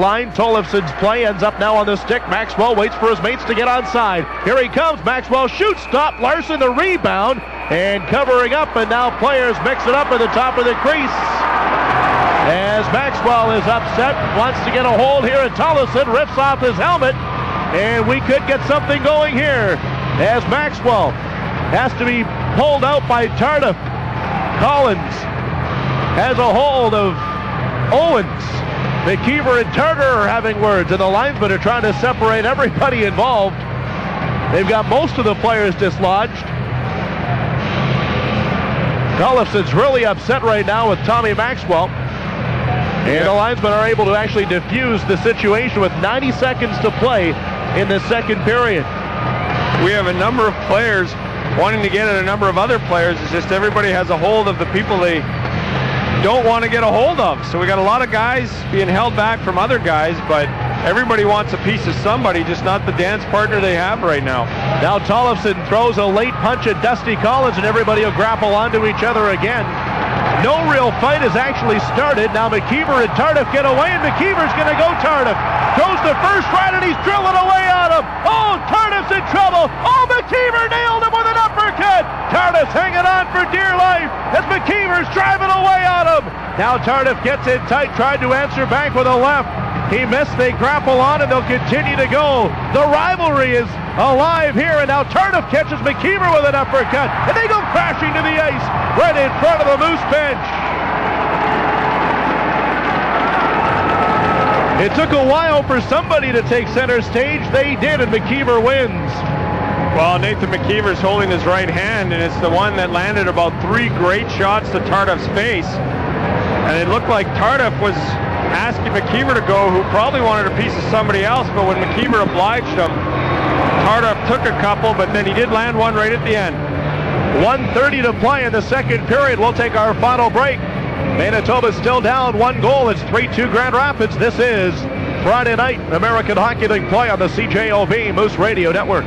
line. Tollefson's play ends up now on the stick. Maxwell waits for his mates to get onside. Here he comes. Maxwell shoots. Stop. Larson the rebound and covering up. And now players mix it up at the top of the crease. As Maxwell is upset, wants to get a hold here, and Tollefson rips off his helmet. And we could get something going here as Maxwell has to be pulled out by Tardif. Collins has a hold of Owens. McIver and Turner are having words, and the linesmen are trying to separate everybody involved. They've got most of the players dislodged. Tollefson's really upset right now with Tommy Maxwell. And the linesmen are able to actually defuse the situation with 90 seconds to play in the second period. We have a number of players wanting to get at a number of other players. It's just everybody has a hold of the people they don't want to get a hold of. So we got a lot of guys being held back from other guys, but everybody wants a piece of somebody, just not the dance partner they have right now. Now Tollefson throws a late punch at Dusty Collins, and everybody will grapple onto each other again. No real fight has actually started. Now McIver and Tardif get away, and McIver's going to go Tardif. Goes the first right, and he's drilling away at him. Oh, Tardif's in trouble. Oh, McIver nailed him with an uppercut. Tardif's hanging on for dear life as McIver's driving away at him. Now Tardif gets in tight, tried to answer back with a left. He missed, they grapple on, and they'll continue to go. The rivalry is alive here, and now Tardif catches McIver with an uppercut, and they go crashing to the ice right in front of the Moose bench. It took a while for somebody to take center stage. They did, and McIver wins. Well, Nathan McIver's holding his right hand, and it's the one that landed about three great shots to Tardif's face. And it looked like Tardif was asking McIver to go, who probably wanted a piece of somebody else, but when McIver obliged him, Tardif took a couple, but then he did land one right at the end. 130 to play in the second period. We'll take our final break. Manitoba still down one goal. It's 3-2 Grand Rapids. This is Friday night American Hockey League play on the CJOB Moose Radio Network.